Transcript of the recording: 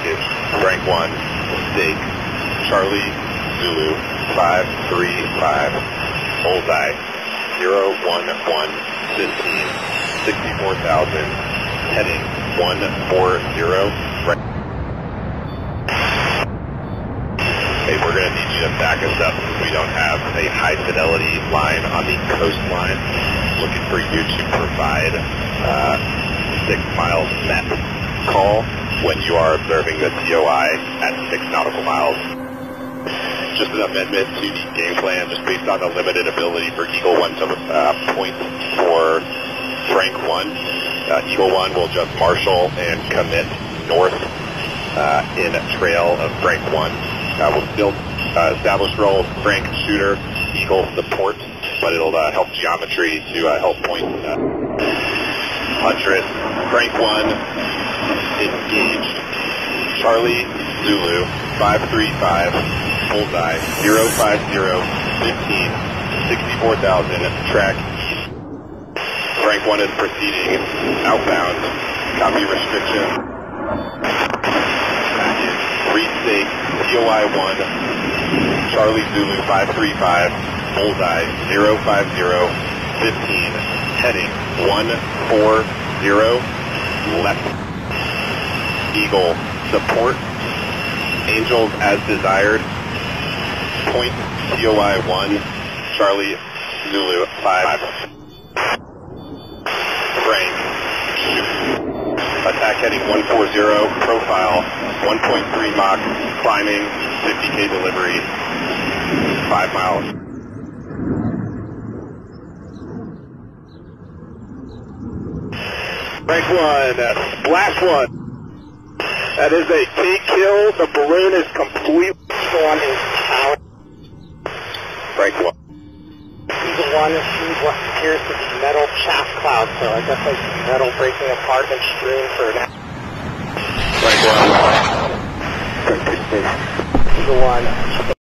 package. Frank 1, Steak, Charlie, Zulu, 535, Bullseye, 011, 15, 64,000, heading 140, right. Hey, we're going to need you to back us up we don't have a high fidelity line on the coastline. Looking for you to provide uh, six miles net call when you are observing the TOI at six nautical miles. Just an amendment to the game plan, just based on the limited ability for Eagle 1 to uh, point for Frank 1. Uh, Eagle 1 will just marshal and commit north uh, in a trail of Frank 1. Uh, we'll still uh, establish role Frank shooter, Eagle support, but it'll uh, help geometry to uh, help point. Uh, Huntress, Frank 1, engaged. Charlie, Zulu, 535, bullseye, 050, 15, 64,000, track east. Frank 1 is proceeding outbound, copy restriction. Restate, TOI 1, Charlie Zulu 535, Bullseye 050, 15, heading 140, left. Eagle, support, Angels as desired, point TOI 1, Charlie Zulu 5. Frank. Attack heading 140, profile 1.3 Mach, climbing, 50K delivery, 5 miles. Frank 1, splash 1. That is a take kill. The balloon is completely Eagle 1 is out. Frank 1. Eagle 1 is what appears to be metal chaff cloud, so I guess like metal breaking apart and strewn for an Frank 1. Eagle 1.